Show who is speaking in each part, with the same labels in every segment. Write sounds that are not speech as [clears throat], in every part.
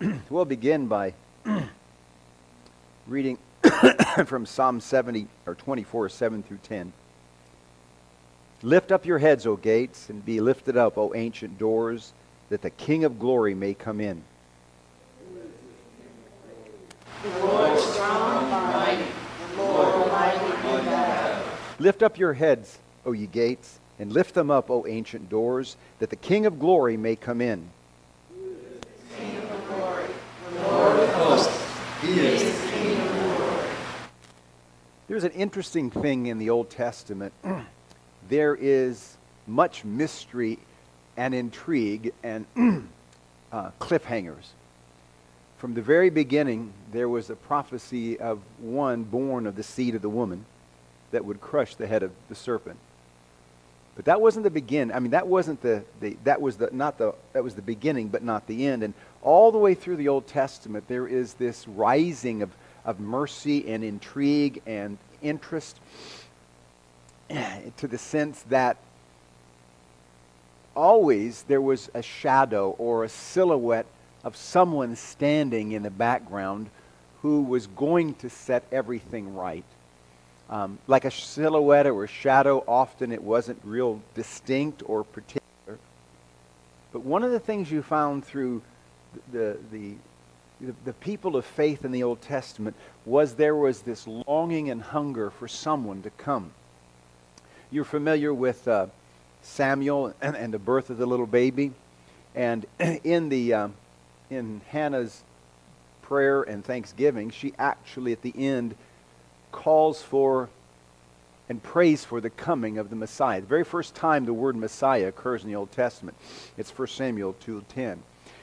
Speaker 1: [clears throat] we'll begin by [clears throat] reading [coughs] from Psalm 70 or 24, 7 through 10. Lift up your heads, O gates, and be lifted up, O ancient doors, that the King of glory may come in. Lift up your heads, O ye gates, and lift them up, O ancient doors, that the King of glory may come in. There's an interesting thing in the Old Testament. [clears throat] there is much mystery and intrigue and [clears throat] uh, cliffhangers. From the very beginning, there was a prophecy of one born of the seed of the woman that would crush the head of the serpent. But that wasn't the begin. I mean, that wasn't the, the that was the not the that was the beginning, but not the end. And all the way through the Old Testament, there is this rising of, of mercy and intrigue and interest to the sense that always there was a shadow or a silhouette of someone standing in the background who was going to set everything right. Um, like a silhouette or a shadow, often it wasn't real distinct or particular. But one of the things you found through the, the, the, the people of faith in the Old Testament was there was this longing and hunger for someone to come. You're familiar with uh, Samuel and, and, the birth of the little baby. And [clears throat] in, the, uh, in Hannah's prayer and thanksgiving, she actually at the end calls for and prays for the coming of the Messiah. The very first time the word Messiah occurs in the Old Testament, it's 1 Samuel 2.10.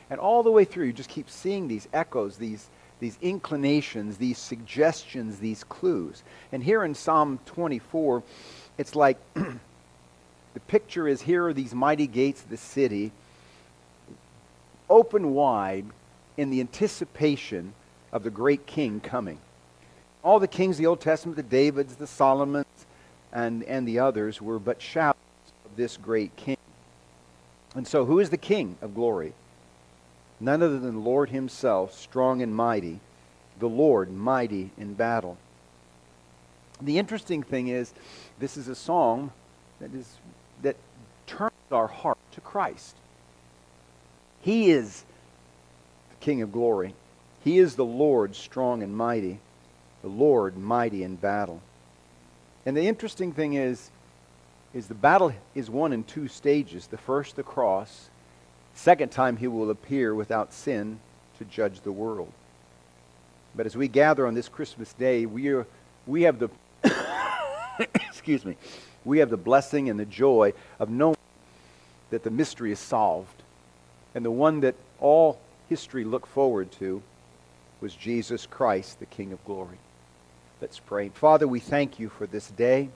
Speaker 1: And all the way through, you just keep seeing these echoes, these, these inclinations, these suggestions, these clues. And here in Psalm 24, it's like [clears throat] the picture is here are these mighty gates of the city, open wide in the anticipation of the great king coming. All the kings of the Old Testament, the Davids, the Solomons, and, and the others, were but shadows of this great king. And so, who is the king of glory? None other than Lord Himself, strong and mighty, the Lord mighty in battle. The interesting thing is, this is a song that, is, that turns our heart to Christ. He is the King of glory. He is the Lord strong and mighty, the Lord mighty in battle. And the interesting thing is, is the battle is won in two stages. The first, the cross, Second time, he will appear without sin to judge the world. But as we gather on this Christmas day, we, are, we have the [coughs] excuse me, we have the blessing and the joy of knowing that the mystery is solved. And the one that all history looked forward to was Jesus Christ, the King of glory. Let's pray. Father, we thank you for this day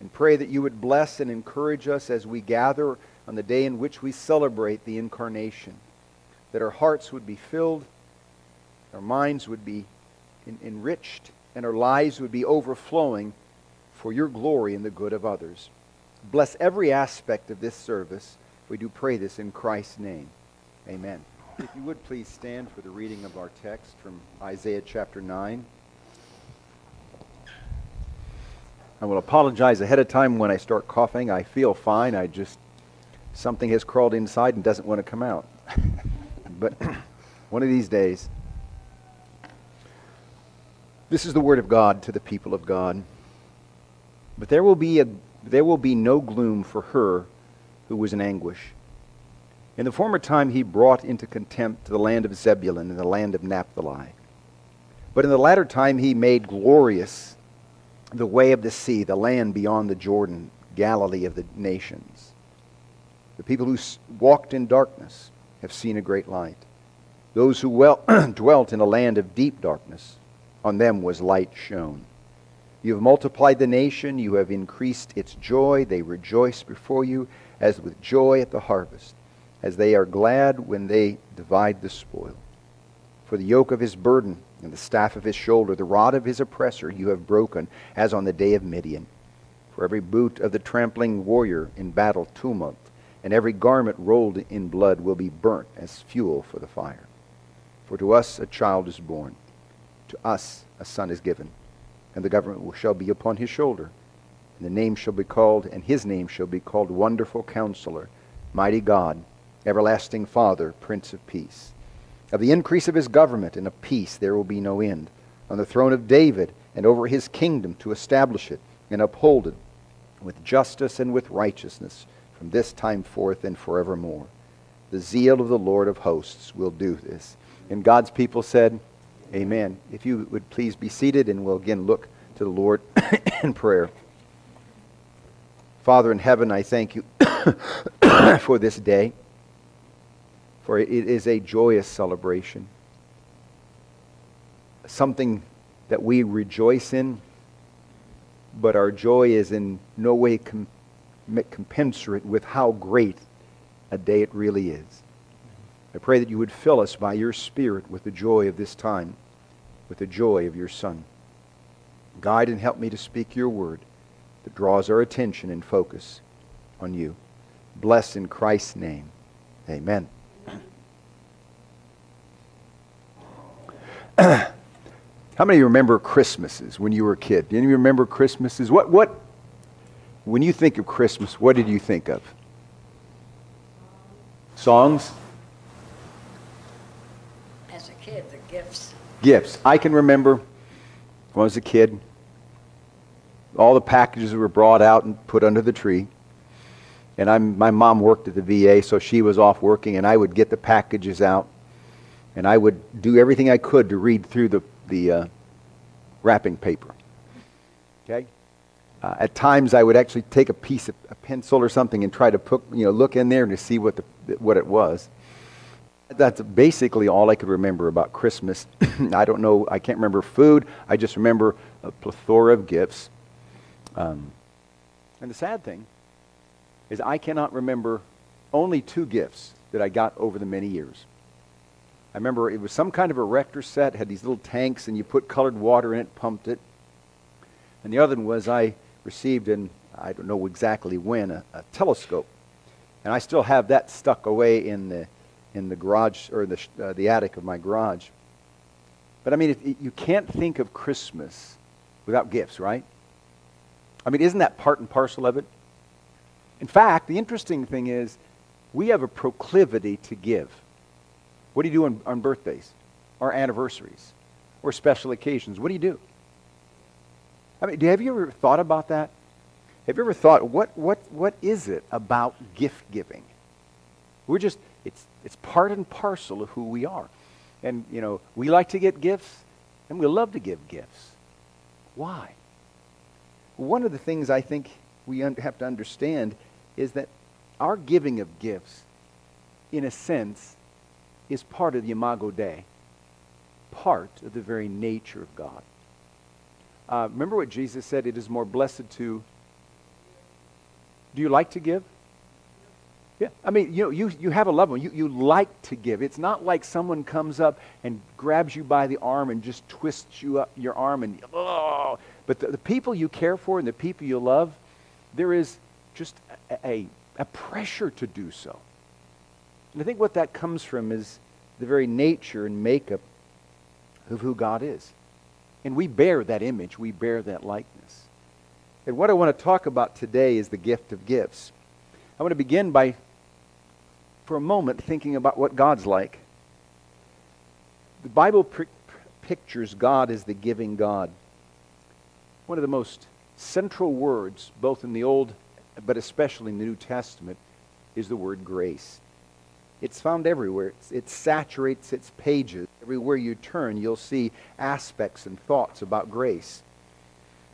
Speaker 1: and pray that you would bless and encourage us as we gather on the day in which we celebrate the incarnation, that our hearts would be filled, our minds would be en- enriched, and our lives would be overflowing for your glory and the good of others. Bless every aspect of this service. We do pray this in Christ's name. Amen. If you would please stand for the reading of our text from Isaiah chapter 9. I will apologize ahead of time when I start coughing. I feel fine. I just something has crawled inside and doesn't want to come out. [laughs] but [clears throat] one of these days, this is the word of God to the people of God. But there will be, a, there will be no gloom for her who was in anguish. In the former time, he brought into contempt the land of Zebulun and the land of Naphtali. But in the latter time, he made glorious the way of the sea, the land beyond the Jordan, Galilee of the nations. The people who walked in darkness have seen a great light. Those who well, [clears throat] dwelt in a land of deep darkness, on them was light shone. You have multiplied the nation, you have increased its joy. They rejoice before you as with joy at the harvest, as they are glad when they divide the spoil. For the yoke of his burden and the staff of his shoulder, the rod of his oppressor, you have broken, as on the day of Midian. For every boot of the trampling warrior in battle tumult, and every garment rolled in blood will be burnt as fuel for the fire. For to us a child is born, to us a son is given, and the government shall be upon his shoulder. And the name shall be called, and his name shall be called Wonderful Counselor, Mighty God, Everlasting Father, Prince of Peace. Of the increase of his government and of peace there will be no end. On the throne of David and over his kingdom to establish it and uphold it with justice and with righteousness from this time forth and forevermore. The zeal of the Lord of hosts will do this. And God's people said, Amen. If you would please be seated, and we'll again look to the Lord [coughs] in prayer. Father in heaven, I thank you [coughs] for this day, for it is a joyous celebration, something that we rejoice in, but our joy is in no way com- commensurate with how great a day it really is. I pray that you would fill us by your Spirit with the joy of this time, with the joy of your Son. Guide and help me to speak your word that draws our attention and focus on you. Bless in Christ's name. Amen. [clears throat] How many of you remember Christmases when you were a kid? Do any of you remember Christmases? What, what, when you think of Christmas, what did you think of? Songs?
Speaker 2: As a kid, the gifts.
Speaker 1: Gifts. I can remember when I was a kid, all the packages were brought out and put under the tree. And I'm, my mom worked at the VA, so she was off working, and I would get the packages out, and I would do everything I could to read through the, the uh, wrapping paper. Uh, at times, I would actually take a piece of a pencil or something and try to put, you know, look in there to see what, the, what it was that's basically all I could remember about Christmas. [clears throat] I don't know, I can't remember food. I just remember a plethora of gifts. Um, and the sad thing is, I cannot remember only two gifts that I got over the many years. I remember it was some kind of a erector set, had these little tanks, and you put colored water in it, pumped it. And the other one was I received in, I don't know exactly when, a, a telescope. And I still have that stuck away in the in the garage or the, uh, the attic of my garage. But I mean, you can't think of Christmas without gifts, right? I mean, isn't that part and parcel of it? In fact, the interesting thing is we have a proclivity to give. What do you do on, on birthdays or anniversaries or special occasions? What do you do? I mean, have you ever thought about that? Have you ever thought, what, what, what is it about gift giving? We're just, it's, it's part and parcel of who we are. And, you know, we like to get gifts, and we love to give gifts. Why? One of the things I think we have to understand is that our giving of gifts, in a sense, is part of the Imago Dei, part of the very nature of God. Uh, remember what Jesus said? It is more blessed to. Do you like to give? Yeah, I mean, you know, you, you have a loved one. You, you like to give. It's not like someone comes up and grabs you by the arm and just twists you up your arm and, oh. But the, the people you care for and the people you love, there is just a, a, a pressure to do so. And I think what that comes from is the very nature and makeup of who God is. And we bear that image, we bear that likeness. And what I want to talk about today is the gift of gifts. I want to begin by for a moment thinking about what God's like. The Bible pictures God as the giving God. One of the most central words, both in the Old but especially in the New Testament, is the word grace. It's found everywhere. It's, it saturates its pages. Everywhere you turn, you'll see aspects and thoughts about grace.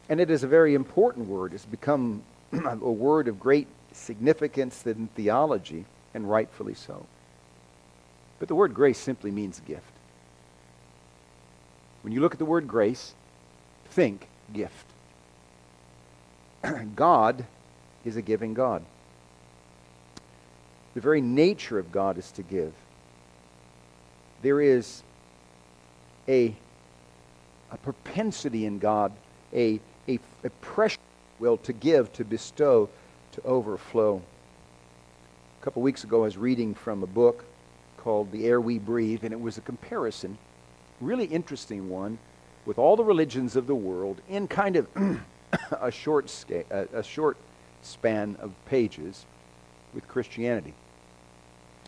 Speaker 1: And it is a very important word. It's become [clears throat] a word of great significance in theology and rightfully so. But the word grace simply means gift. When you look at the word grace, think gift. [clears throat] God is a giving God. The very nature of God is to give. There is a, a propensity in God, a, a, a pressure will to give, to bestow, to overflow. A couple weeks ago, I was reading from a book called The Air We Breathe, and it was a comparison, really interesting one, with all the religions of the world in kind of [coughs] a, short sca- a, a short span of pages with Christianity.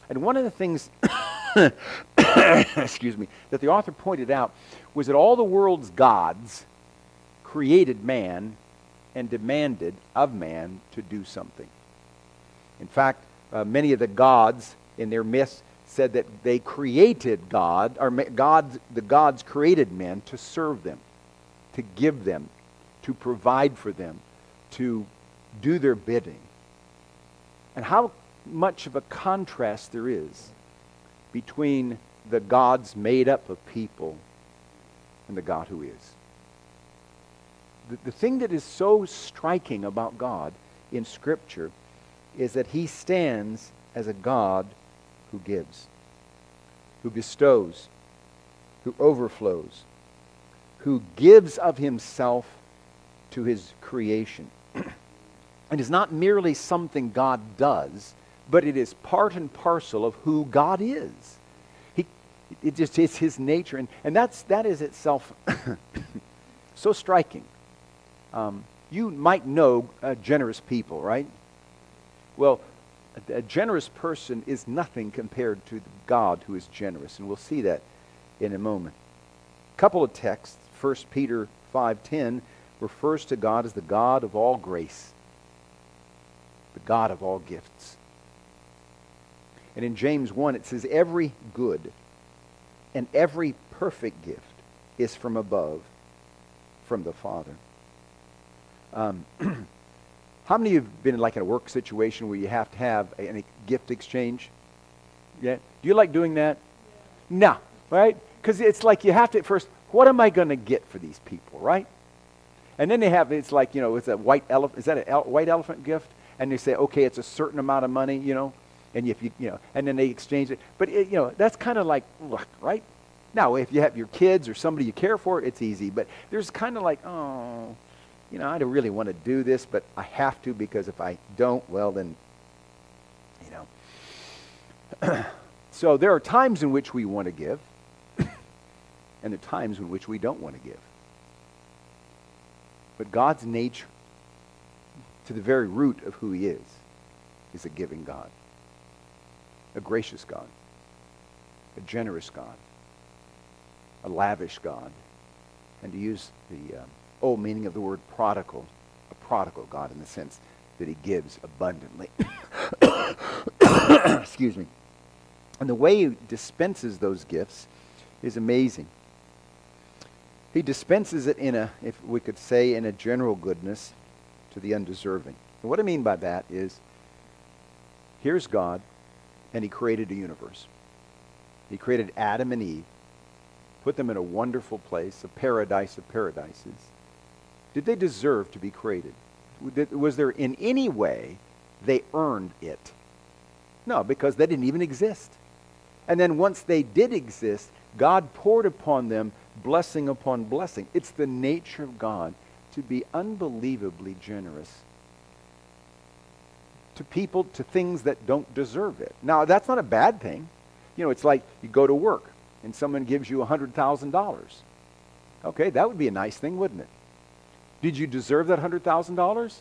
Speaker 1: And one of the things, [coughs] excuse me, that the author pointed out was that all the world's gods created man and demanded of man to do something. In fact, uh, many of the gods in their myths said that they created God, or God, the gods created men to serve them, to give them, to provide for them, to do their bidding. And how much of a contrast there is between the gods made up of people and the God who is. The, the thing that is so striking about God in Scripture is that he stands as a God who gives, who bestows, who overflows, who gives of himself to his creation. [clears throat] and is not merely something God does, but it is part and parcel of who God is. It just is his nature. And, and that's, that is itself [coughs] so striking. Um, you might know uh, generous people, right? Well, a, a generous person is nothing compared to God who is generous. And we'll see that in a moment. A couple of texts. 1 Peter 5.10 refers to God as the God of all grace, the God of all gifts. And in James 1, it says, Every good and every perfect gift is from above, from the Father. Um, [clears throat] how many of you have been in like in a work situation where you have to have a, a gift exchange? Yeah. Do you like doing that? No, right? Because it's like you have to first, what am I going to get for these people, right? And then they have, it's like, you know, it's a white elephant, is that a ele- white elephant gift? And they say, okay, it's a certain amount of money, you know, and if you, you know, and then they exchange it. But, it, you know, that's kind of like, look, right? Now, if you have your kids or somebody you care for, it's easy. But there's kind of like, oh, you know, I don't really want to do this, but I have to because if I don't, well, then, you know. [clears throat] so there are times in which we want to give, [coughs] and there are times in which we don't want to give. But God's nature, to the very root of who he is, is a giving God, a gracious God, a generous God, a lavish God, and to use the um, old meaning of the word prodigal, a prodigal God in the sense that he gives abundantly. [coughs] Excuse me. And the way he dispenses those gifts is amazing. He dispenses it in a, if we could say, in a general goodness to the undeserving. And what I mean by that is here's God, and he created a universe. He created Adam and Eve, put them in a wonderful place, a paradise of paradises. Did they deserve to be created? Was there in any way they earned it? No, because they didn't even exist. And then once they did exist, God poured upon them blessing upon blessing. It's the nature of God to be unbelievably generous to people, to things that don't deserve it. Now, that's not a bad thing. You know, it's like you go to work and someone gives you $100,000. Okay, that would be a nice thing, wouldn't it? Did you deserve that $100,000?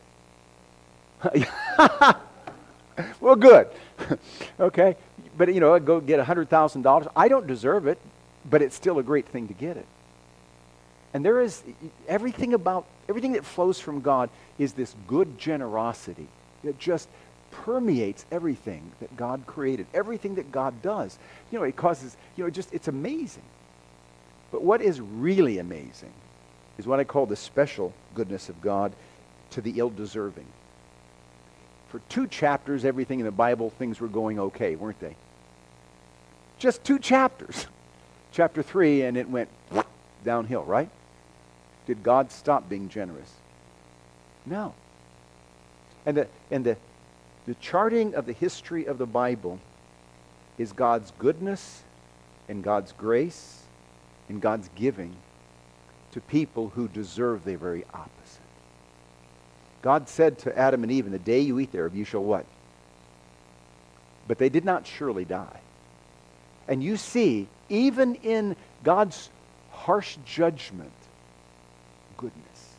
Speaker 1: [laughs] well, good. [laughs] okay. But, you know, I go get $100,000. I don't deserve it, but it's still a great thing to get it. And there is everything about, everything that flows from God is this good generosity that just permeates everything that God created, everything that God does. You know, it causes, you know, just, it's amazing. But what is really amazing is what I call the special goodness of God to the ill deserving. For two chapters, everything in the Bible, things were going okay, weren't they? Just two chapters. [laughs] Chapter 3, and it went [laughs] downhill, right? Did God stop being generous? No. And the, and the, the charting of the history of the Bible is God's goodness and God's grace and God's giving to people who deserve the very opposite. God said to Adam and Eve, In the day you eat thereof, you shall what? But they did not surely die. And you see, even in God's harsh judgment, goodness.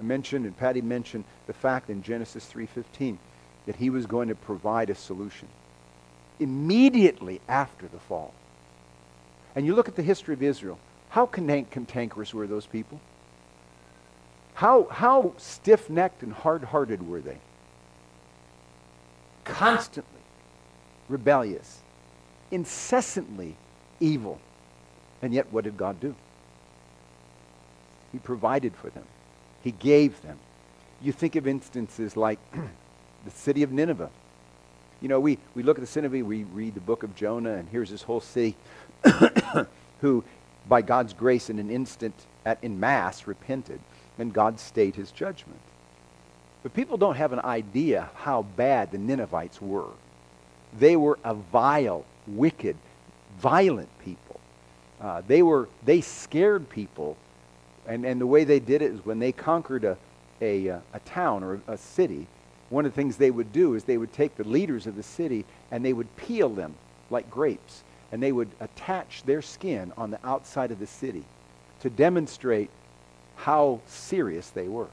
Speaker 1: I mentioned, and Patty mentioned, the fact in Genesis 3.15 that he was going to provide a solution immediately after the fall. And you look at the history of Israel. How cantankerous were those people? How, how stiff necked and hard hearted were they? Constantly rebellious, incessantly evil. And yet, what did God do? He provided for them, He gave them. You think of instances like [clears throat] the city of Nineveh. You know, we, we look at the city, we read the book of Jonah, and here's this whole city [coughs] who, by God's grace, in an instant, at, in mass, repented, and God stayed his judgment. But people don't have an idea how bad the Ninevites were. They were a vile, wicked, violent people. Uh, they were they scared people, and, and the way they did it is when they conquered a, a, a town or a city, one of the things they would do is they would take the leaders of the city and they would peel them like grapes, and they would attach their skin on the outside of the city to demonstrate how serious they were.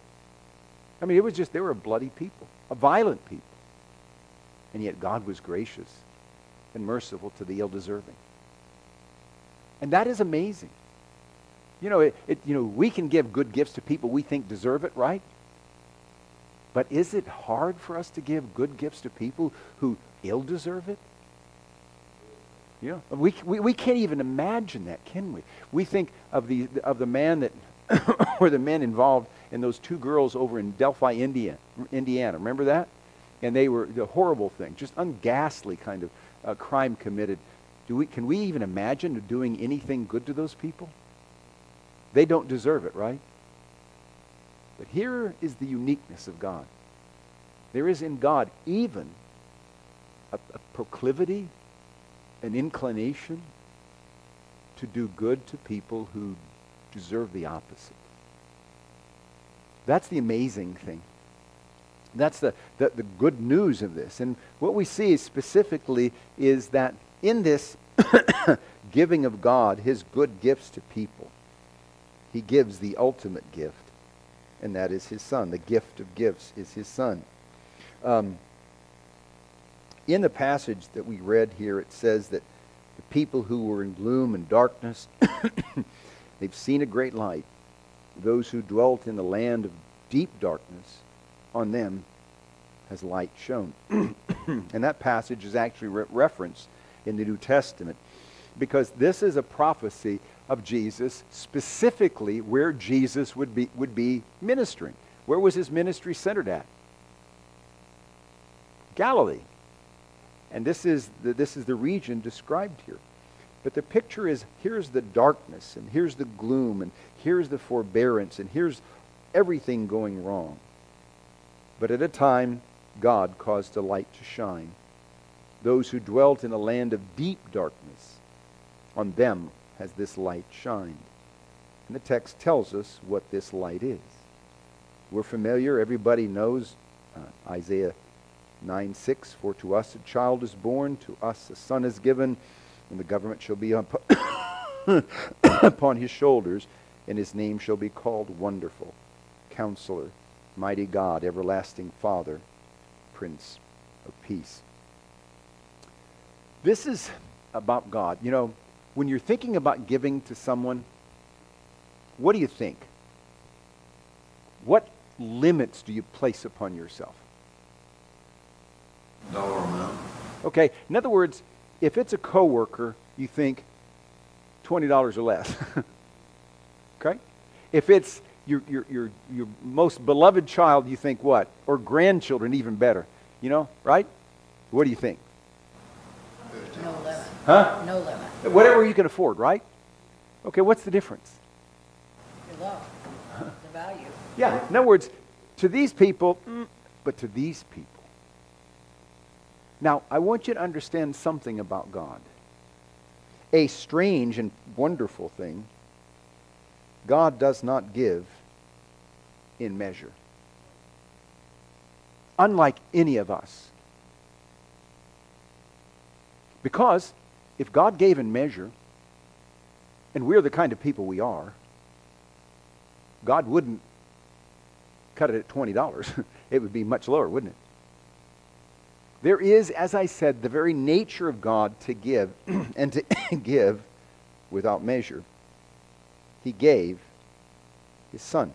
Speaker 1: I mean, it was just, they were a bloody people, a violent people. And yet God was gracious and merciful to the ill deserving. And that is amazing. You know, it, it, you know, we can give good gifts to people we think deserve it, right? But is it hard for us to give good gifts to people who ill deserve it? Yeah, we, we, we can't even imagine that, can we? We think of the, of the man that, [coughs] or the men involved in those two girls over in Delphi, India, Indiana. Remember that? And they were the horrible thing, just unghastly kind of uh, crime committed. Do we, can we even imagine doing anything good to those people? They don't deserve it, right? But here is the uniqueness of God. There is in God even a, a proclivity, an inclination to do good to people who deserve the opposite. That's the amazing thing. That's the, the, the good news of this. And what we see specifically is that in this [coughs] giving of God, his good gifts to people, he gives the ultimate gift, and that is his son. The gift of gifts is his son. Um, in the passage that we read here, it says that the people who were in gloom and darkness, [coughs] they've seen a great light. Those who dwelt in the land of deep darkness, on them has light shone. [coughs] and that passage is actually re- referenced in the New Testament because this is a prophecy of Jesus, specifically where Jesus would be, would be ministering. Where was his ministry centered at? Galilee. And this is the, this is the region described here. But the picture is here's the darkness, and here's the gloom, and here's the forbearance, and here's everything going wrong. But at a time, God caused a light to shine. Those who dwelt in a land of deep darkness, on them has this light shined. And the text tells us what this light is. We're familiar, everybody knows uh, Isaiah 9 6 For to us a child is born, to us a son is given, and the government shall be up [coughs] upon his shoulders, and his name shall be called Wonderful, Counselor, Mighty God, Everlasting Father, Prince of Peace. This is about God. You know, when you're thinking about giving to someone, what do you think? What limits do you place upon yourself?
Speaker 3: Dollar amount.
Speaker 1: Okay, in other words, if it's a coworker, you think $20 or less. [laughs] okay? If it's your, your, your, your most beloved child, you think what? Or grandchildren, even better. You know, right? What do you think? Huh?
Speaker 2: No limit.
Speaker 1: Whatever you can afford, right? Okay, what's the difference?
Speaker 2: Your love, the value.
Speaker 1: Yeah, in other words, to these people, mm, but to these people. Now, I want you to understand something about God. A strange and wonderful thing God does not give in measure. Unlike any of us. Because if God gave in measure, and we're the kind of people we are, God wouldn't cut it at $20. [laughs] it would be much lower, wouldn't it? There is, as I said, the very nature of God to give [clears throat] and to [coughs] give without measure. He gave his son.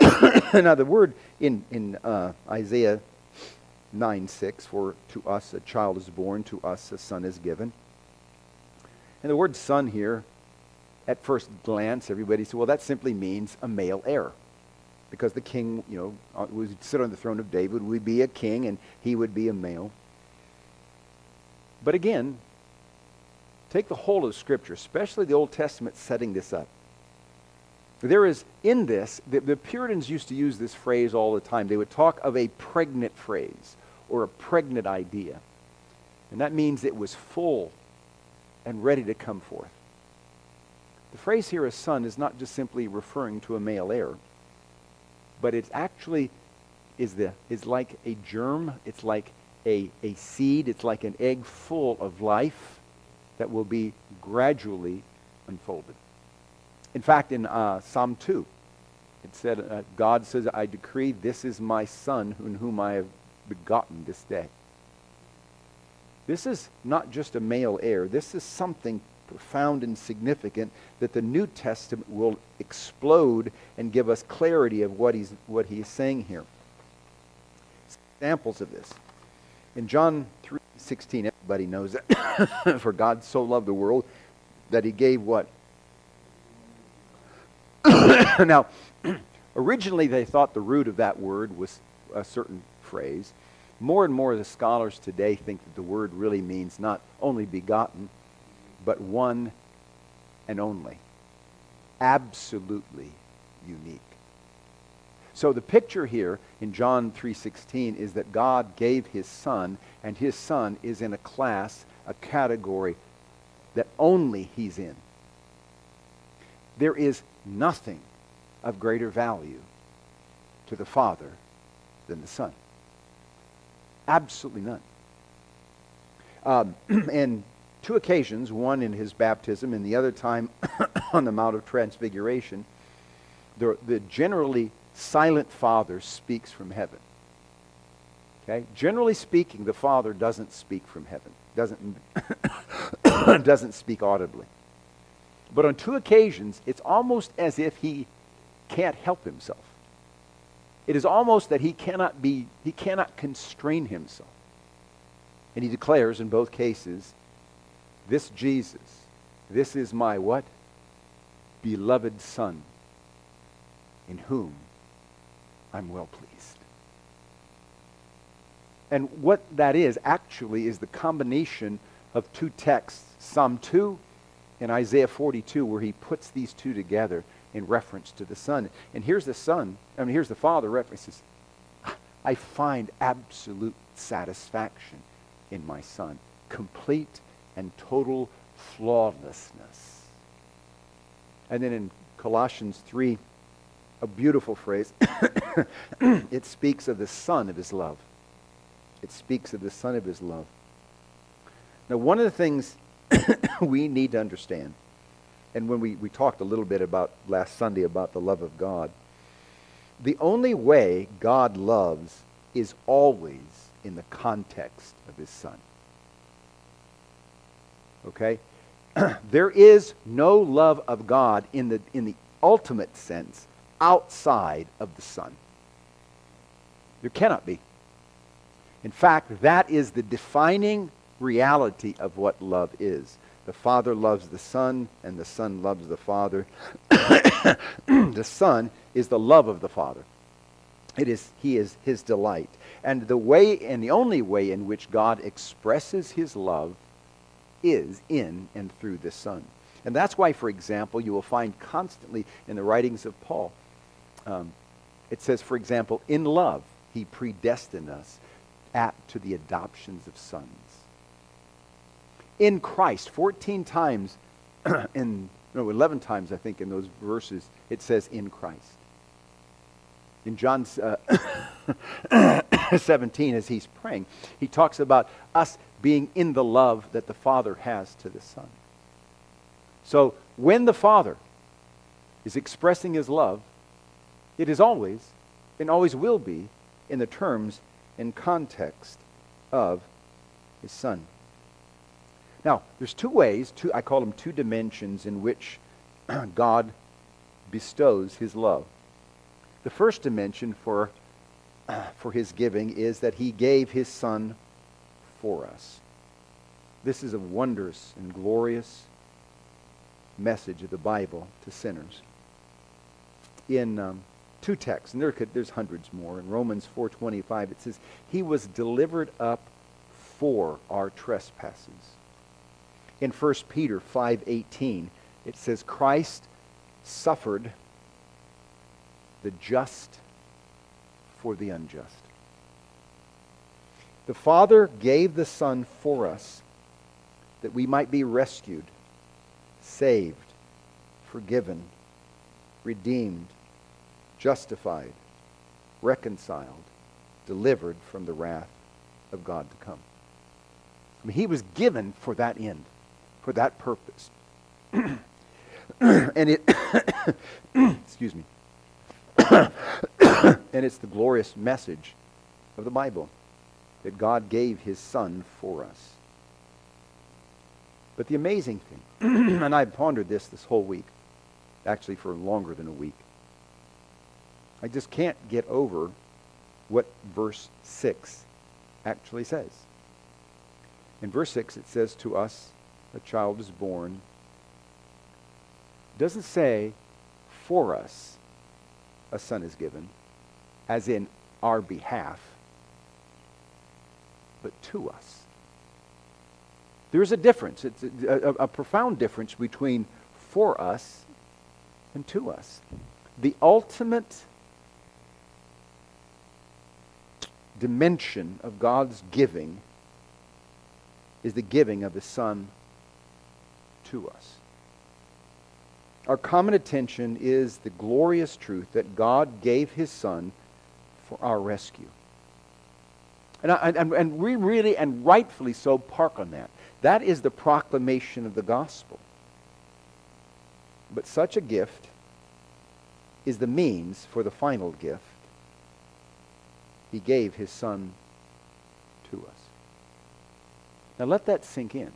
Speaker 1: [coughs] now, the word in, in uh, Isaiah 9 6, for to us a child is born, to us a son is given. And the word son here, at first glance, everybody said, well, that simply means a male heir because the king, you know, uh, would sit on the throne of David, would be a king, and he would be a male. But again, take the whole of Scripture, especially the Old Testament, setting this up. There is in this, the, the, Puritans used to use this phrase all the time. They would talk of a pregnant phrase or a pregnant idea. And that means it was full and ready to come forth. The phrase here, a son, is not just simply referring to a male heir but it actually is, the, is like a germ. It's like a, a seed. It's like an egg full of life that will be gradually unfolded. In fact, in uh, Psalm 2, it said, uh, God says, I decree this is my son in whom I have begotten this day. This is not just a male heir. This is something profound and significant that the New Testament will explode and give us clarity of what he's, what he's saying here. Examples of this. In John 3.16, everybody knows that. [coughs] For God so loved the world that he gave what? [coughs] now, [clears throat] originally they thought the root of that word was a certain phrase. More and more of the scholars today think that the word really means not only begotten, but one and only. Absolutely unique. So the picture here in John 3:16 is that God gave his son and his son is in a class, a category that only he's in. There is nothing of greater value to the Father than the Son. Absolutely none. Um, [clears throat] and two occasions, one in his baptism and the other time [coughs] on the Mount of Transfiguration, the, the generally silent Father speaks from heaven. Okay? Generally speaking, the Father doesn't speak from heaven, doesn't, [coughs] doesn't speak audibly. But on two occasions, it's almost as if he can't help himself. It is almost that he cannot be, he cannot constrain himself. And he declares in both cases, this Jesus, this is my what? Beloved Son, in whom I'm well pleased. And what that is actually is the combination of two texts, Psalm 2 and Isaiah 42, where he puts these two together in reference to the Son. And here's the Son, I mean, here's the Father references. I find absolute satisfaction in my Son, complete and total flawlessness. And then in Colossians 3, a beautiful phrase, [coughs] it speaks of the Son of His love. It speaks of the Son of His love. Now, one of the things [coughs] we need to understand, and when we, we talked a little bit about last Sunday about the love of God, the only way God loves is always in the context of His Son. Okay? [clears throat] there is no love of God in the, in the ultimate sense outside of the Son. There cannot be. In fact, that is the defining reality of what love is. The Father loves the Son, and the Son loves the Father. [coughs] the Son is the love of the Father. It is, he is his delight. And the way and the only way in which God expresses his love is in and through the Son. And that's why, for example, you will find constantly in the writings of Paul, um, it says, for example, in love, he predestined us apt to the adoptions of sons. In Christ, 14 times, [clears throat] in, no, 11 times, I think, in those verses, it says in Christ. In John uh, [coughs] 17, as he's praying, he talks about us being in the love that the Father has to the Son. So when the Father is expressing his love, it is always and always will be in the terms and context of his Son. Now, there's two ways, two, I call them two dimensions in which [clears throat] God bestows his love. The first dimension for, [clears throat] for his giving is that he gave his Son for us. This is a wondrous and glorious message of the Bible to sinners. In um, two texts, and there could, there's hundreds more. In Romans 4.25, it says, He was delivered up for our trespasses. In 1 Peter 5.18, it says, Christ suffered the just for the unjust. The Father gave the Son for us that we might be rescued, saved, forgiven, redeemed, justified, reconciled, delivered from the wrath of God to come. I mean, he was given for that end, for that purpose. [clears throat] and it, [coughs] excuse me, [coughs] and it's the glorious message of the Bible that God gave his Son for us. But the amazing thing, [clears throat] and I've pondered this this whole week, actually for longer than a week, I just can't get over what verse 6 actually says. In verse 6, it says to us, a child is born. It doesn't say, for us, a son is given, as in our behalf, but to us. There's a difference. It's a, a, a profound difference between for us and to us. The ultimate dimension of God's giving is the giving of the Son to us. Our common attention is the glorious truth that God gave his Son for our rescue. And, I, and, and we really and rightfully so park on that. That is the proclamation of the gospel. But such a gift is the means for the final gift. He gave his Son to us. Now let that sink in.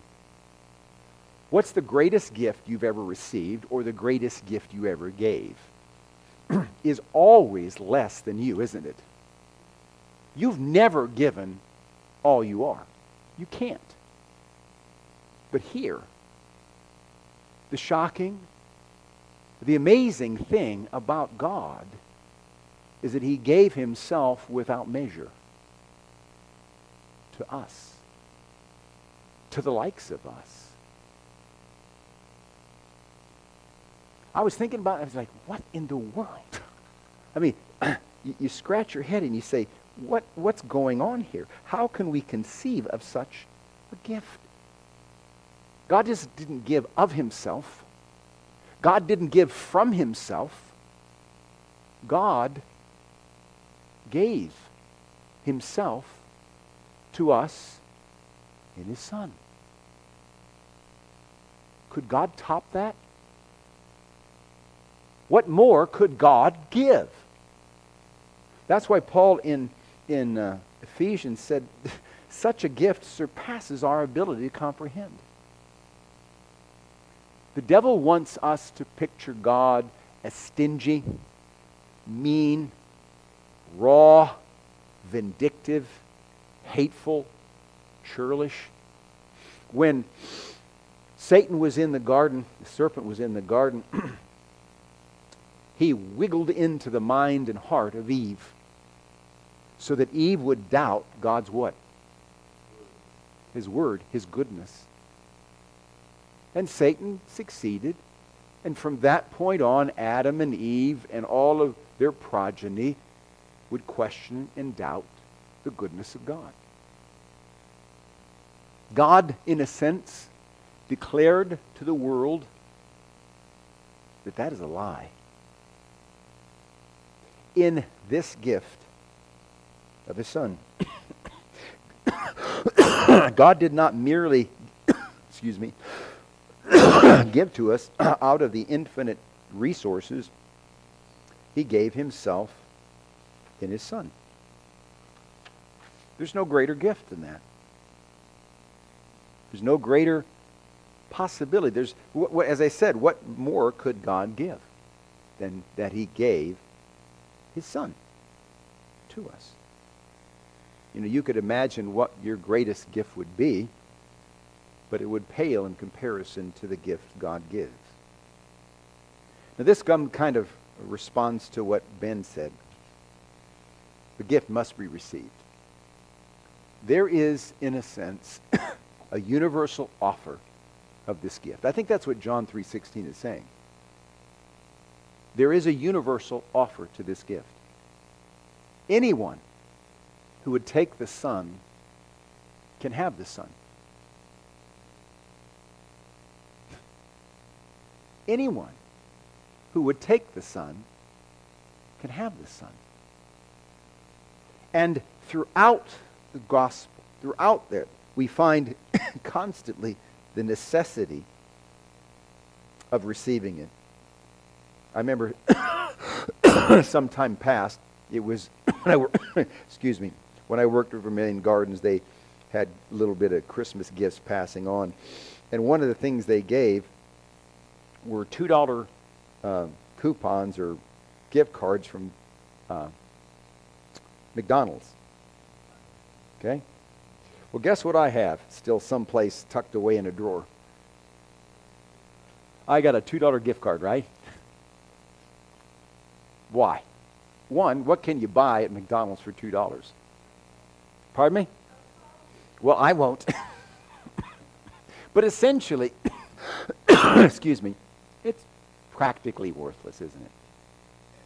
Speaker 1: What's the greatest gift you've ever received or the greatest gift you ever gave? [clears throat] is always less than you, isn't it? You've never given all you are. You can't. But here, the shocking, the amazing thing about God is that he gave himself without measure to us, to the likes of us. I was thinking about it, I was like, what in the world? I mean, [clears throat] you, you scratch your head and you say, what, what's going on here? How can we conceive of such a gift? God just didn't give of himself. God didn't give from himself. God gave himself to us in his Son. Could God top that? What more could God give? That's why Paul in, in uh, Ephesians said, [laughs] such a gift surpasses our ability to comprehend. The devil wants us to picture God as stingy, mean, raw, vindictive, hateful, churlish. When Satan was in the garden, the serpent was in the garden, [clears throat] he wiggled into the mind and heart of Eve so that Eve would doubt God's what? His word, his goodness. And Satan succeeded. And from that point on, Adam and Eve and all of their progeny would question and doubt the goodness of God. God, in a sense, declared to the world that that is a lie. In this gift of his Son. [coughs] God did not merely, [coughs] excuse me, [coughs] give to us out of the infinite resources, He gave Himself in His Son. There's no greater gift than that. There's no greater possibility. There's, as I said, what more could God give than that He gave His Son to us? You know, you could imagine what your greatest gift would be, but it would pale in comparison to the gift God gives. Now, this kind of responds to what Ben said. The gift must be received. There is, in a sense, [coughs] a universal offer of this gift. I think that's what John 3:16 is saying. There is a universal offer to this gift. Anyone who would take the Son can have the Son. Anyone who would take the Son can have the Son. And throughout the gospel, throughout there, we find [coughs] constantly the necessity of receiving it. I remember [coughs] some time past, it was [coughs] when I worked, [coughs] excuse me, when I worked at Vermilion Gardens, they had a little bit of Christmas gifts passing on. And one of the things they gave were $2 uh, coupons or gift cards from uh, McDonald's. Okay? Well, guess what I have? Still someplace tucked away in a drawer. I got a $2 gift card, right? Why? One, what can you buy at McDonald's for $2? Pardon me? Well, I won't. [laughs] but essentially, [coughs] excuse me, it's practically worthless, isn't it?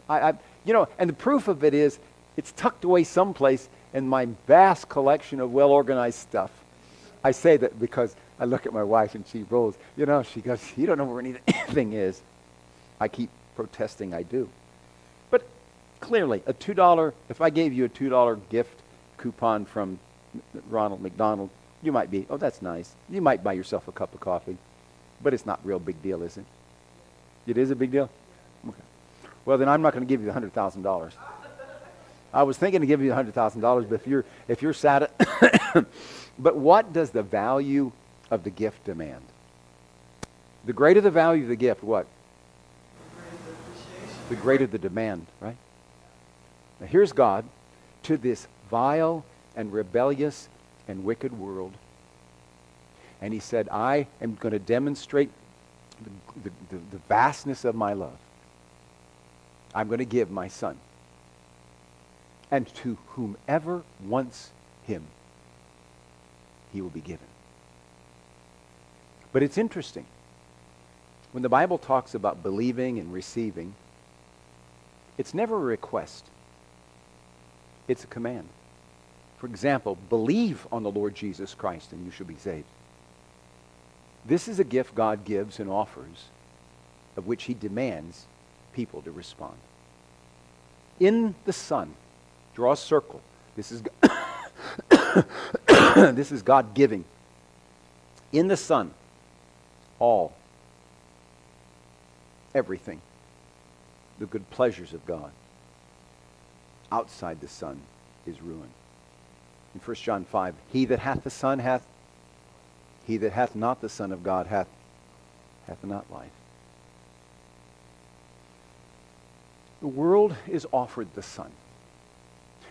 Speaker 1: I, I, you know, and the proof of it is it's tucked away someplace in my vast collection of well organized stuff. I say that because I look at my wife and she rolls. You know, she goes, You don't know where anything [coughs] is. I keep protesting I do. Clearly, a $2, if I gave you a $2 gift coupon from Ronald McDonald, you might be, oh, that's nice. You might buy yourself a cup of coffee. But it's not real big deal, is it? It is a big deal? Okay. Well, then I'm not going to give you the $100,000. I was thinking to give you $100,000, but if you're, if you're sad, [coughs] but what does the value of the gift demand? The greater the value of the gift, what? The greater the demand, right? Now here's God to this vile and rebellious and wicked world. And he said, I am going to demonstrate the, the, the, vastness of my love. I'm going to give my son and to whomever wants him, he will be given. But it's interesting. When the Bible talks about believing and receiving, it's never a request, it's a command. For example, believe on the Lord Jesus Christ and you shall be saved. This is a gift God gives and offers, of which he demands people to respond. In the Son, Draw a circle. This is, [coughs] this is God giving. In the Son, all, everything, the good pleasures of God. Outside the Son is ruin. In 1 John 5, he that hath the Son hath, he that hath not the Son of God hath, hath not life. The world is offered the Son.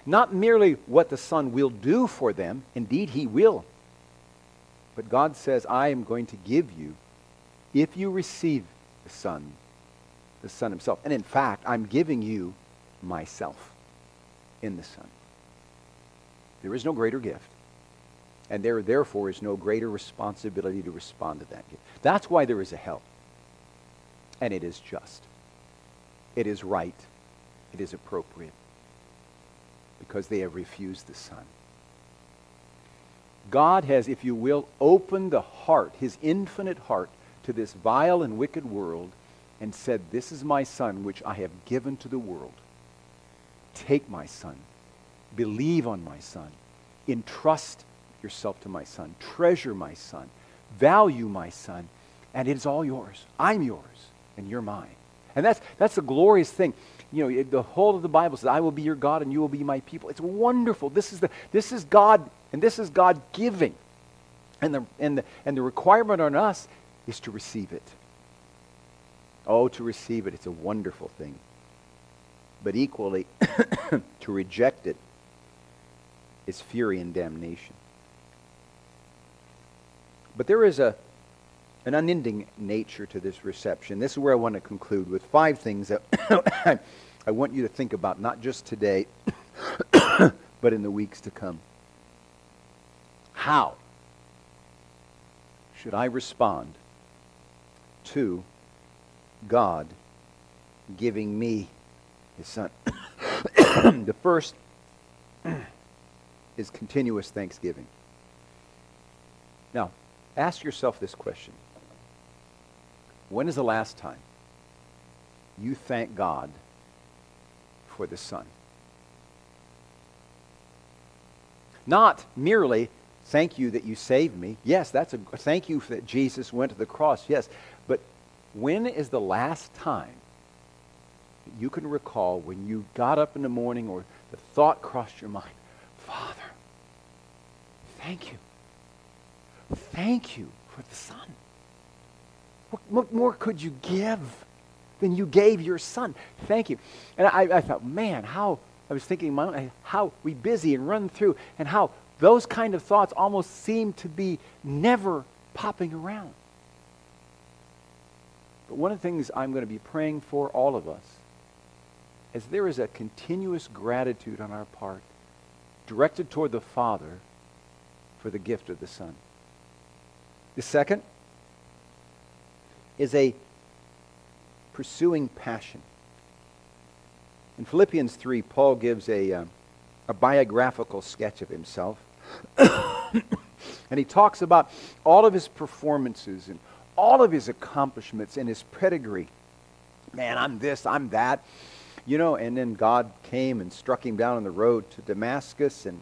Speaker 1: Not merely what the Son will do for them, indeed, He will. But God says, I am going to give you, if you receive the Son, the Son Himself. And in fact, I'm giving you myself in the Son. There is no greater gift. And there, therefore, is no greater responsibility to respond to that gift. That's why there is a hell. And it is just. It is right. It is appropriate because they have refused the Son. God has, if you will, opened the heart, his infinite heart, to this vile and wicked world and said, This is my Son, which I have given to the world. Take my Son. Believe on my Son. Entrust yourself to my son. Treasure my son. Value my son. And it is all yours. I'm yours, and you're mine. And that's, that's a glorious thing. You know, the whole of the Bible says, I will be your God and you will be my people. It's wonderful. This is, the, this is God, and this is God giving. And the, and, the, and the requirement on us is to receive it. Oh, to receive it. It's a wonderful thing. But equally, [coughs] to reject it is fury and damnation. But there is a, an unending nature to this reception. This is where I want to conclude with five things that [coughs] I want you to think about, not just today, [coughs] but in the weeks to come. How should I respond to God giving me his son? [coughs] the first is continuous thanksgiving. Now, ask yourself this question When is the last time you thank God for the Son? Not merely, thank you that you saved me. Yes, that's a thank you that Jesus went to the cross. Yes. But when is the last time you can recall when you got up in the morning or the thought crossed your mind, Father, thank you. Thank you for the Son. What, more could you give than you gave your Son? Thank you. And I, I thought, man, how, I was thinking, how we busy and run through, and how those kind of thoughts almost seem to be never popping around. But one of the things I'm going to be praying for all of us is there is a continuous gratitude on our part directed toward the Father for the gift of the Son. The second is a pursuing passion. In Philippians 3, Paul gives a, uh, a biographical sketch of himself. [coughs] and he talks about all of his performances and all of his accomplishments and his pedigree. Man, I'm this, I'm that. You know, and then God came and struck him down on the road to Damascus, and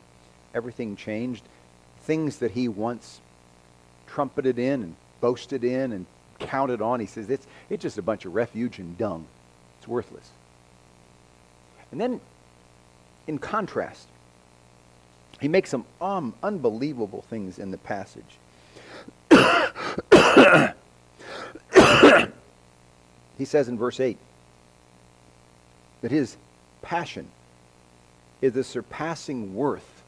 Speaker 1: everything changed. Things that he once trumpeted in and boasted in and counted on, he says it's, it's just a bunch of refuge and dung. It's worthless. And then, in contrast, he makes some um, unbelievable things in the passage. [coughs] he says in verse 8, that his passion is the surpassing worth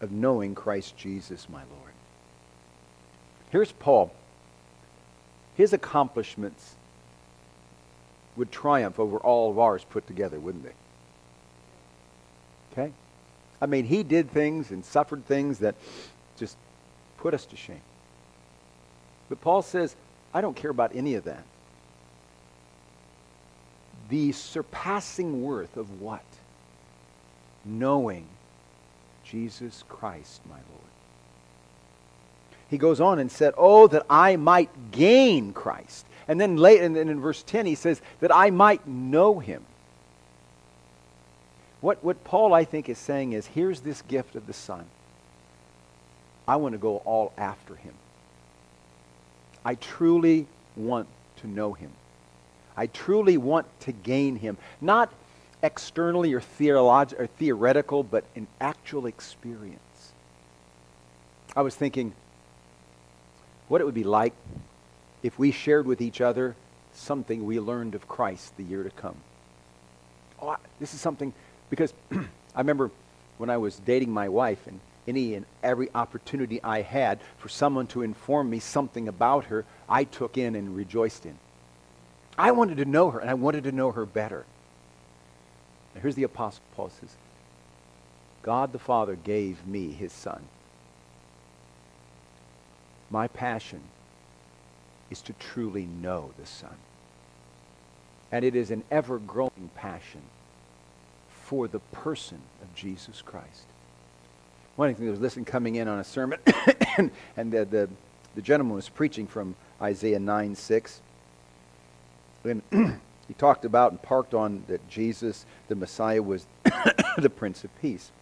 Speaker 1: of knowing Christ Jesus, my Lord. Here's Paul. His accomplishments would triumph over all of ours put together, wouldn't they? Okay? I mean, he did things and suffered things that just put us to shame. But Paul says, I don't care about any of that the surpassing worth of what? Knowing Jesus Christ, my Lord. He goes on and said, Oh, that I might gain Christ. And then late and then in verse 10 he says, that I might know him. What, what Paul, I think, is saying is here's this gift of the Son. I want to go all after him. I truly want to know him. I truly want to gain him. Not externally or, theolog- or theoretical, but in actual experience. I was thinking what it would be like if we shared with each other something we learned of Christ the year to come. Oh, I, this is something, because [clears throat] I remember when I was dating my wife and any and every opportunity I had for someone to inform me something about her, I took in and rejoiced in. I wanted to know her, and I wanted to know her better. Now, here's the Apostle Paul says, God the Father gave me his Son. My passion is to truly know the Son. And it is an ever-growing passion for the person of Jesus Christ. One thing, there was listening coming in on a sermon, [coughs] and the, the, the gentleman was preaching from Isaiah 9, 6 when [clears throat] he talked about and parked on that Jesus, the Messiah, was [coughs] the Prince of Peace.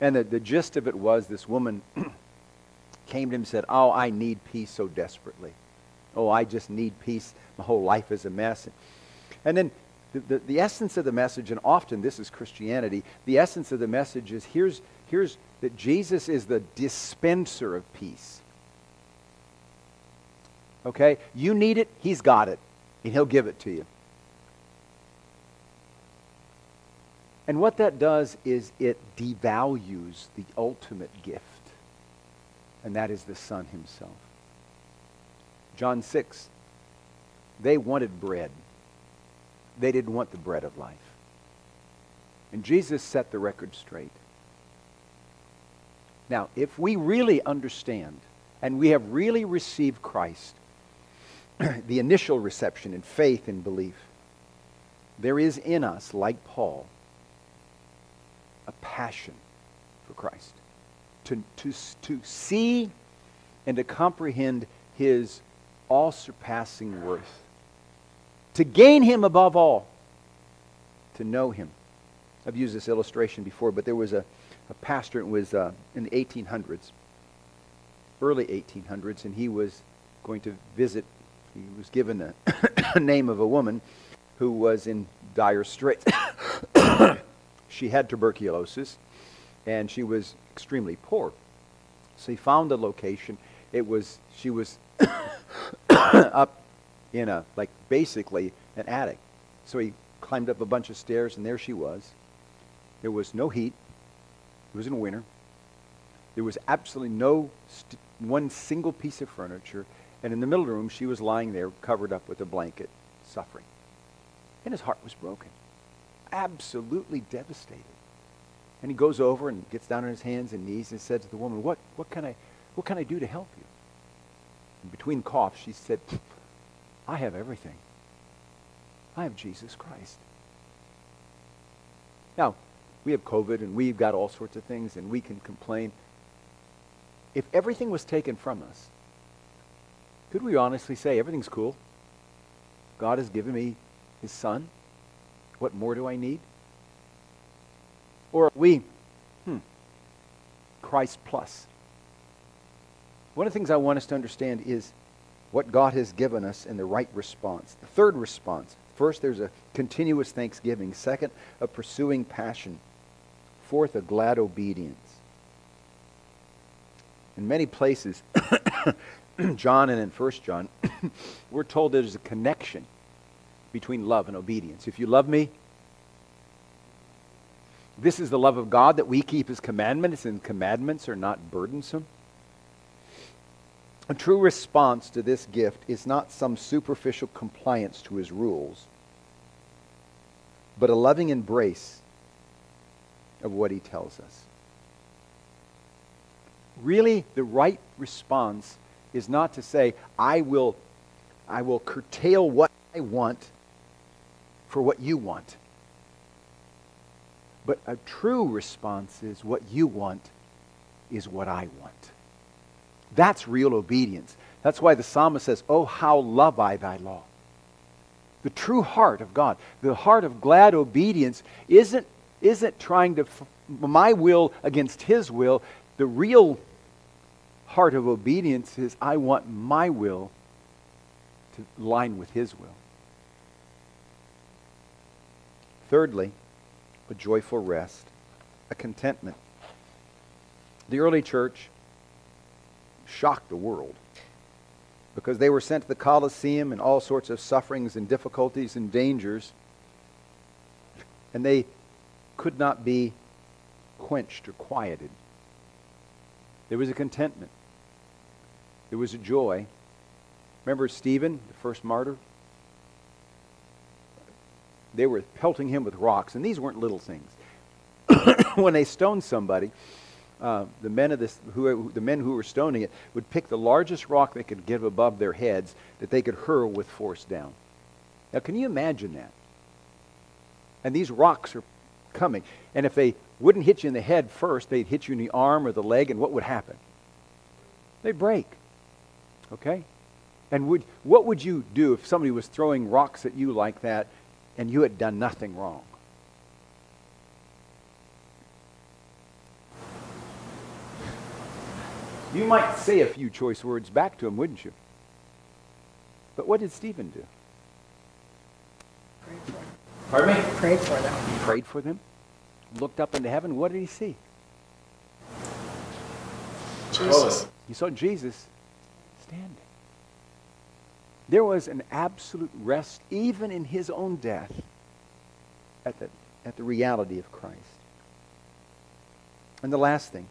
Speaker 1: And the, the gist of it was this woman [clears throat] came to him and said, Oh, I need peace so desperately. Oh, I just need peace. My whole life is a mess. And then the, the, the, essence of the message, and often this is Christianity, the essence of the message is here's, here's that Jesus is the dispenser of peace. Okay? You need it, He's got it, and He'll give it to you. And what that does is it devalues the ultimate gift, and that is the Son Himself. John 6, they wanted bread. They didn't want the bread of life. And Jesus set the record straight. Now, if we really understand and we have really received Christ, [clears throat] the initial reception in faith and belief, there is in us, like Paul, a passion for Christ. To, to, to see and to comprehend his all surpassing worth. To gain him above all. To know him. I've used this illustration before, but there was a, a pastor, it was uh, in the 1800s, early 1800s, and he was going to visit, he was given a, a [coughs] name of a woman who was in dire straits. [coughs] she had tuberculosis, and she was extremely poor. So he found a location. It was, she was [coughs] up in a, like basically an attic. So he climbed up a bunch of stairs, and there she was. There was no heat. It was in winter. There was absolutely no one single piece of furniture. And in the middle of the room, she was lying there, covered up with a blanket, suffering. And his heart was broken. Absolutely devastated. And he goes over and gets down on his hands and knees and said to the woman, What, what, can, I, what can I do to help you? And between coughs, she said, I have everything. I have Jesus Christ. Now, we have COVID and we've got all sorts of things and we can complain. If everything was taken from us, could we honestly say everything's cool? God has given me his son. What more do I need? Or are we, hmm, Christ plus? One of the things I want us to understand is what God has given us and the right response. The third response first, there's a continuous thanksgiving. Second, a pursuing passion. Fourth, a glad obedience. In many places, [clears throat] John and in 1 John, [coughs] we're told there's a connection between love and obedience. If you love me, this is the love of God that we keep his commandments, and commandments are not burdensome. A true response to this gift is not some superficial compliance to his rules, but a loving embrace of what he tells us. Really, the right response is not to say, I will, I will curtail what I want for what you want. But a true response is what you want is what I want. That's real obedience. That's why the psalmist says, Oh, how love I thy law. The true heart of God, the heart of glad obedience, isn't, isn't trying to, my will against his will. The real heart of obedience is, I want my will to line with his will. Thirdly, a joyful rest, a contentment. The early church shocked the world because they were sent to the Colosseum and all sorts of sufferings and difficulties and dangers, and they could not be quenched or quieted. There was a contentment. There was a joy. Remember Stephen, the first martyr? They were pelting him with rocks, and these weren't little things. [coughs] when they stoned somebody, uh, the men of this, who, the men who were stoning it would pick the largest rock they could get above their heads that they could hurl with force down. Now, can you imagine that? And these rocks are coming, and if they wouldn't hit you in the head first, they'd hit you in the arm or the leg, and what would happen? They'd break. Okay? And would, what would you do if somebody was throwing rocks at you like that and you had done nothing wrong. You might say a few choice words back to him, wouldn't you? But what did Stephen do?
Speaker 2: Prayed for them.
Speaker 1: Pardon me?
Speaker 2: Prayed for them.
Speaker 1: He prayed for them, looked up into heaven. What did he see?
Speaker 2: Jesus.
Speaker 1: He saw Jesus standing. There was an absolute rest, even in his own death, at the, at the reality of Christ. And the last thing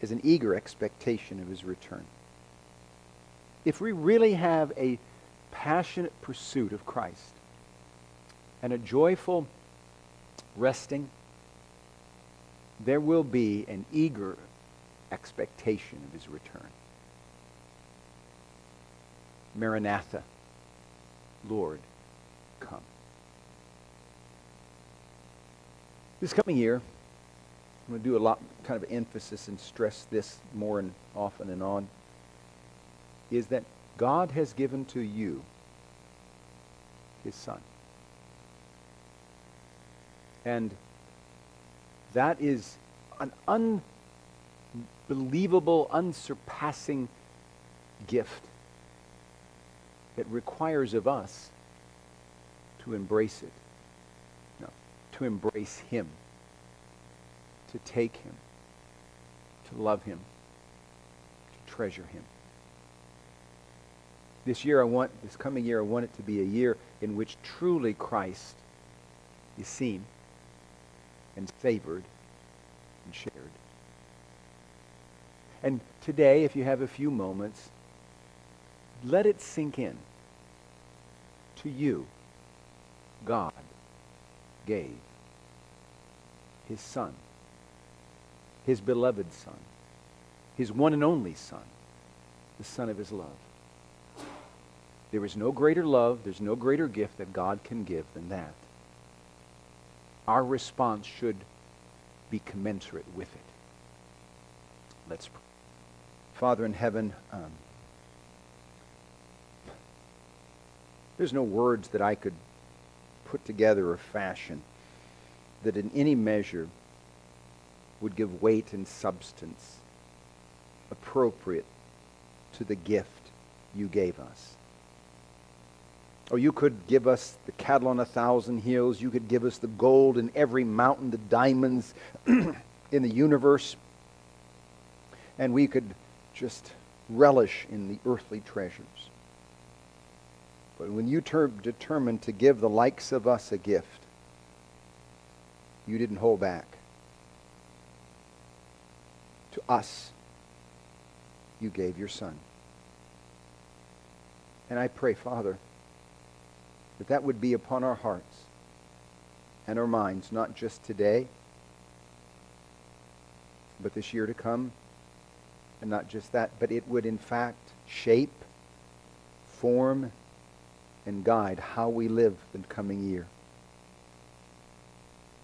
Speaker 1: is an eager expectation of his return. If we really have a passionate pursuit of Christ and a joyful resting, there will be an eager expectation of his return. Maranatha, Lord, come. This coming year, I'm going to do a lot, kind of emphasis and stress this more and often and on, is that God has given to you his son. And that is an unbelievable, unsurpassing gift that requires of us to embrace it. No, to embrace him, to take him, to love him, to treasure him. This year I want, this coming year, I want it to be a year in which truly Christ is seen and favored and shared. And today, if you have a few moments, let it sink in. To you, God gave his son, his beloved son, his one and only son, the son of his love. There is no greater love, there's no greater gift that God can give than that. Our response should be commensurate with it. Let's pray. Father in heaven, um, there's no words that I could put together or fashion that in any measure would give weight and substance appropriate to the gift you gave us. Or you could give us the cattle on a thousand hills. You could give us the gold in every mountain, the diamonds [clears throat] in the universe. And we could just relish in the earthly treasures. But when you ter- determined to give the likes of us a gift, you didn't hold back. To us, you gave your son. And I pray, Father, that that would be upon our hearts and our minds, not just today, but this year to come. And not just that, but it would in fact shape, form, and guide how we live the coming year.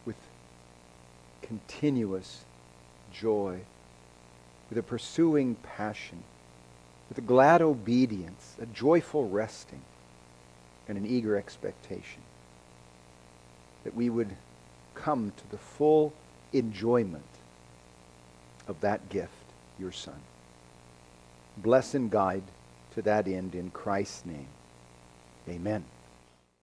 Speaker 1: With continuous joy, with a pursuing passion, with a glad obedience, a joyful resting and an eager expectation that we would come to the full enjoyment of that gift, your Son. Bless and guide to that end in Christ's name. Amen.